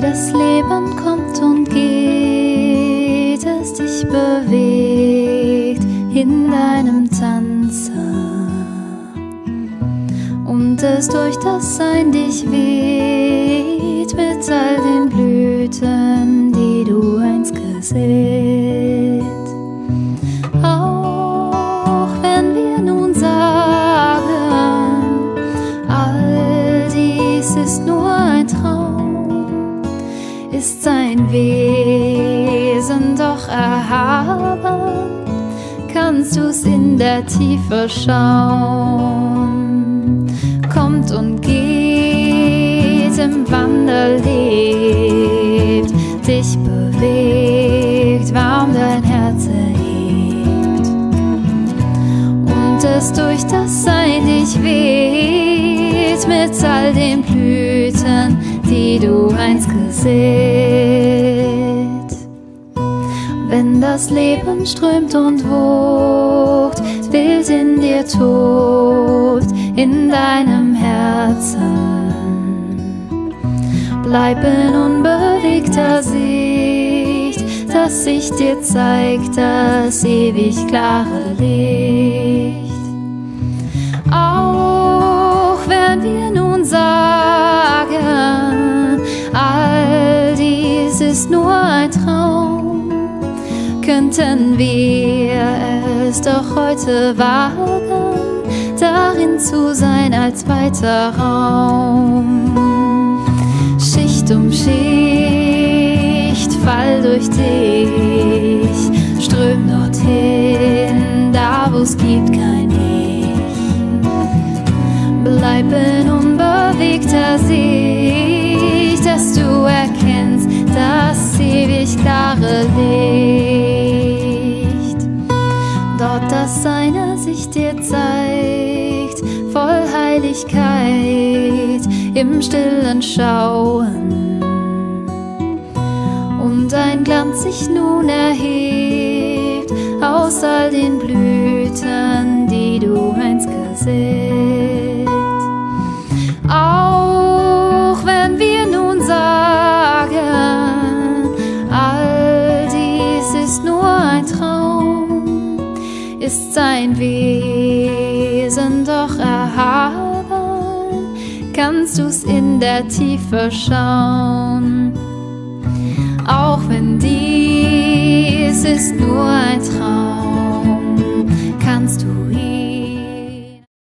das Leben kommt und geht, es dich bewegt in deinem Tanze und es durch das Sein dich weht mit all den Blüten, die du einst gesät. Ist sein Wesen doch erhaben, kannst du's in der Tiefe schauen. Kommt und geht, im Wandel lebt, dich bewegt, warm dein Herz erhebt und es durch das Sein dich weht mit all den Blüten, die du einst gesät. Wenn das Leben strömt und wogt, wild in dir tobt, in deinem Herzen, bleib in unbewegter Sicht, dass sich dir zeigt das ewig klare Licht. Könnten wir es doch heute wagen, darin zu sein als weiter Raum. Schicht um Schicht, Fall durch dich, ström dorthin, da wo es gibt kein Ich. Bleib in unbewegter Sicht, dass du erkennst das ewig klare Licht. Dort das Seine sich dir zeigt, voll Heiligkeit im stillen Schauen. Und ein Glanz sich nun erhebt aus all den Blüten, die du einst gesät. Sein Wesen doch erhaben, kannst du's in der Tiefe schauen. Auch wenn dies ist nur ein Traum,